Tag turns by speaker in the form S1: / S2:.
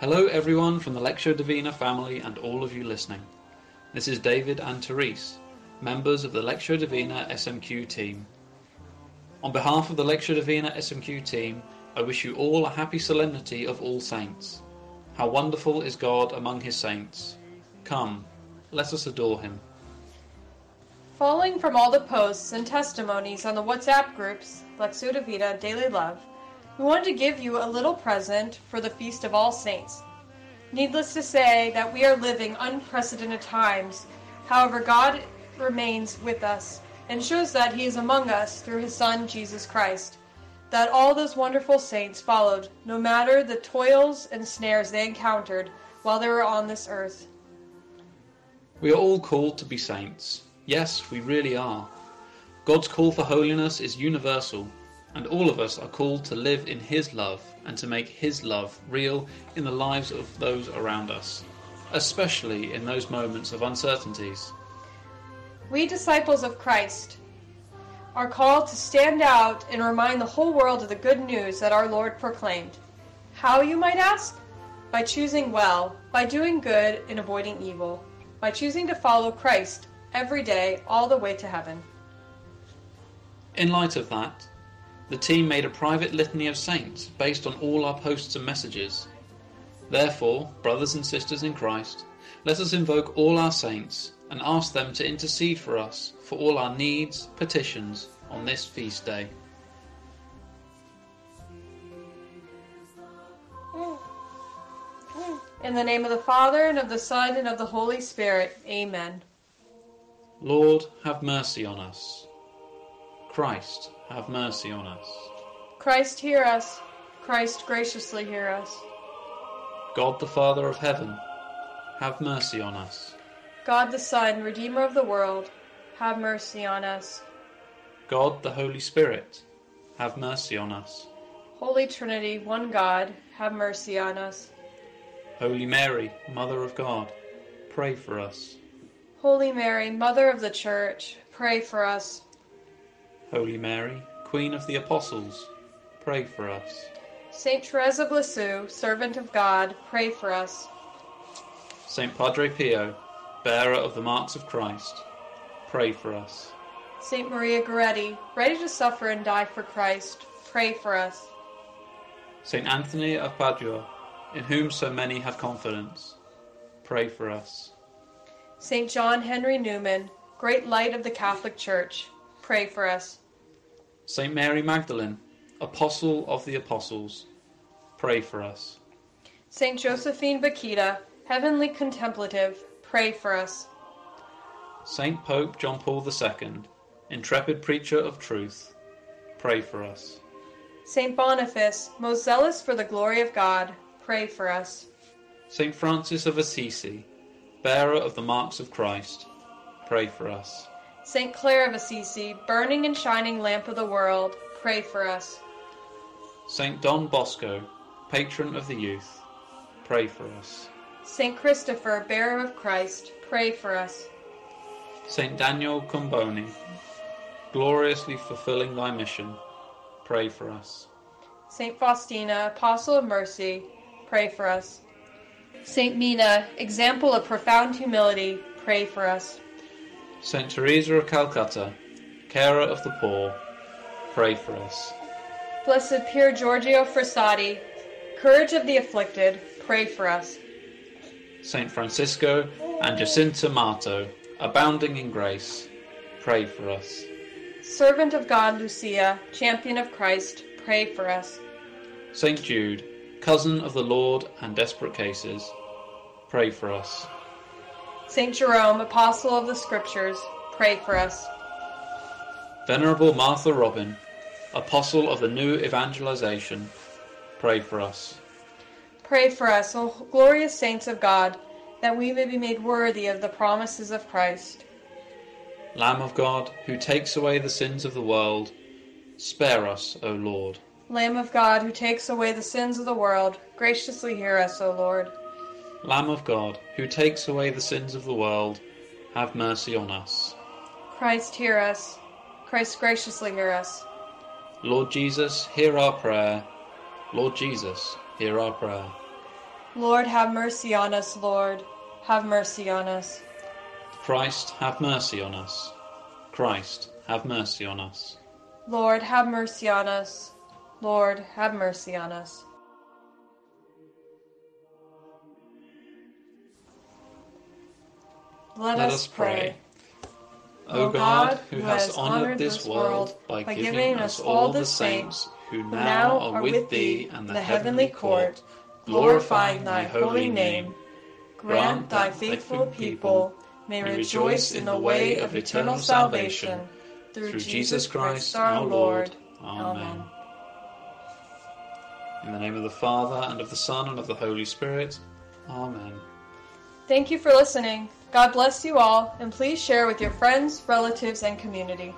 S1: Hello, everyone from the Lectio Divina family and all of you listening. This is David and Therese, members of the Lectio Divina SMQ team. On behalf of the Lectio Divina SMQ team, I wish you all a happy solemnity of All Saints. How wonderful is God among his saints. Come, let us adore him.
S2: Following from all the posts and testimonies on the WhatsApp groups, Lectio Divina Daily Love, we wanted to give you a little present for the Feast of All Saints. Needless to say that we are living unprecedented times. However, God remains with us and shows that He is among us through His Son, Jesus Christ. That all those wonderful saints followed, no matter the toils and snares they encountered while they were on this earth.
S1: We are all called to be saints. Yes, we really are. God's call for holiness is universal, and all of us are called to live in His love and to make His love real in the lives of those around us, especially in those moments of uncertainties.
S2: We disciples of Christ are called to stand out and remind the whole world of the good news that our Lord proclaimed. How, you might ask? By choosing well, by doing good and avoiding evil, by choosing to follow Christ every day all the way to heaven.
S1: In light of that, the team made a private litany of saints based on all our posts and messages. Therefore, brothers and sisters in Christ, let us invoke all our saints and ask them to intercede for us for all our needs, petitions on this feast day.
S2: In the name of the Father, and of the Son, and of the Holy Spirit. Amen.
S1: Lord, have mercy on us. Christ, have mercy on us.
S2: Christ, hear us. Christ, graciously hear us.
S1: God the Father of heaven, have mercy on us.
S2: God the Son, Redeemer of the world, have mercy on us.
S1: God the Holy Spirit, have mercy on us.
S2: Holy Trinity, one God, have mercy on us.
S1: Holy Mary, Mother of God, pray for us.
S2: Holy Mary, Mother of the Church, pray for us.
S1: Holy Mary, Queen of the Apostles, pray for us.
S2: Saint Therese of Lisieux, servant of God, pray for us.
S1: Saint Padre Pio, bearer of the marks of Christ, pray for us.
S2: Saint Maria Goretti, ready to suffer and die for Christ, pray for us.
S1: Saint Anthony of Padua, in whom so many have confidence, pray for us.
S2: Saint John Henry Newman, great light of the Catholic Church, pray for us.
S1: Saint Mary Magdalene, apostle of the apostles, pray for us.
S2: Saint Josephine Bakhita, heavenly contemplative, pray for us.
S1: Saint Pope John Paul II, intrepid preacher of truth, pray for us.
S2: Saint Boniface, most zealous for the glory of God, pray for us.
S1: Saint Francis of Assisi, bearer of the marks of Christ, pray for us.
S2: Saint Clare of Assisi, burning and shining lamp of the world, pray for us.
S1: Saint Don Bosco, patron of the youth, pray for us.
S2: Saint Christopher, bearer of Christ, pray for us.
S1: Saint Daniel Comboni, gloriously fulfilling thy mission, pray for us.
S2: Saint Faustina, apostle of mercy, pray for us. Saint Mina, example of profound humility, pray for us.
S1: Saint Teresa of Calcutta, carer of the poor, pray for us.
S2: Blessed Pier Giorgio Frassati, courage of the afflicted, pray for us.
S1: Saint Francisco and Jacinta Marto, abounding in grace, pray for us.
S2: Servant of God Lucia, champion of Christ, pray for us.
S1: Saint Jude, cousin of the Lord and desperate cases, pray for us.
S2: Saint Jerome, apostle of the Scriptures, pray for us.
S1: Venerable Martha Robin, apostle of the new evangelization, pray for us.
S2: Pray for us, O glorious saints of God, that we may be made worthy of the promises of Christ.
S1: Lamb of God, who takes away the sins of the world, spare us, O Lord.
S2: Lamb of God, who takes away the sins of the world, graciously hear us, O Lord.
S1: Lamb of God, who takes away the sins of the world, have mercy on us.
S2: Christ, hear us. Christ, graciously hear us.
S1: Lord Jesus, hear our prayer. Lord Jesus, hear our prayer.
S2: Lord, have mercy on us, Lord. Have mercy on us.
S1: Christ, have mercy on us. Christ, have mercy on us.
S2: Lord, have mercy on us. Lord, have mercy on us. Let,
S1: Let
S2: us
S1: pray. O God, who hast honored this world by giving us all the saints who now are with thee and the heavenly court, glorifying thy holy name,
S2: grant thy faithful people may rejoice in the way of eternal salvation through Jesus Christ our Lord. Amen.
S1: In the name of the Father, and of the Son, and of the Holy Spirit. Amen.
S2: Thank you for listening. God bless you all, and please share with your friends, relatives, and community.